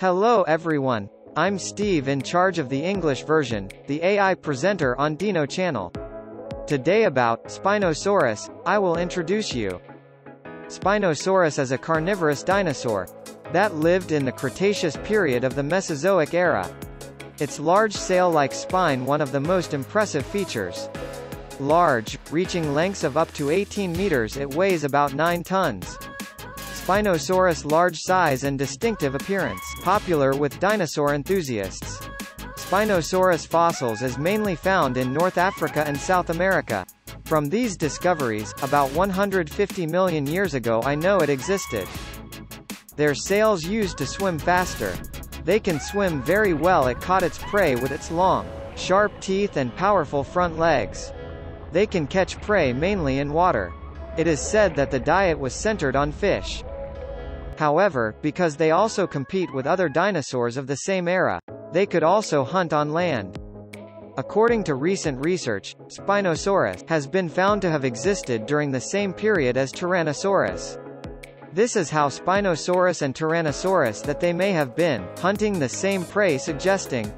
Hello everyone. I'm Steve in charge of the English version, the AI presenter on Dino channel. Today about Spinosaurus, I will introduce you. Spinosaurus is a carnivorous dinosaur that lived in the Cretaceous period of the Mesozoic era. Its large sail-like spine one of the most impressive features. Large, reaching lengths of up to 18 meters it weighs about 9 tons. Spinosaurus large size and distinctive appearance, popular with dinosaur enthusiasts. Spinosaurus fossils is mainly found in North Africa and South America. From these discoveries, about 150 million years ago I know it existed. Their sails used to swim faster. They can swim very well it caught its prey with its long, sharp teeth and powerful front legs. They can catch prey mainly in water. It is said that the diet was centered on fish. However, because they also compete with other dinosaurs of the same era, they could also hunt on land. According to recent research, Spinosaurus has been found to have existed during the same period as Tyrannosaurus. This is how Spinosaurus and Tyrannosaurus that they may have been, hunting the same prey suggesting.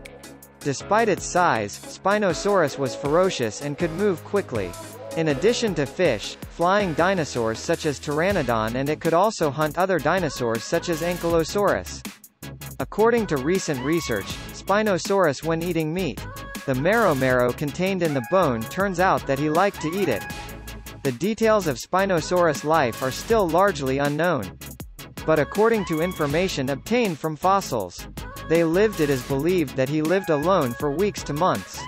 Despite its size, Spinosaurus was ferocious and could move quickly. In addition to fish, flying dinosaurs such as Pteranodon and it could also hunt other dinosaurs such as Ankylosaurus. According to recent research, Spinosaurus when eating meat, the marrow marrow contained in the bone turns out that he liked to eat it. The details of Spinosaurus life are still largely unknown. But according to information obtained from fossils, they lived it is believed that he lived alone for weeks to months.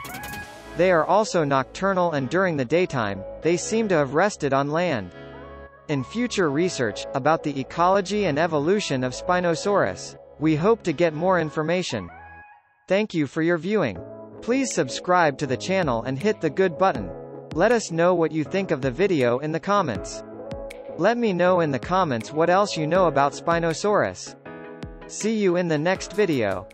They are also nocturnal and during the daytime, they seem to have rested on land. In future research, about the ecology and evolution of Spinosaurus, we hope to get more information. Thank you for your viewing. Please subscribe to the channel and hit the good button. Let us know what you think of the video in the comments. Let me know in the comments what else you know about Spinosaurus. See you in the next video.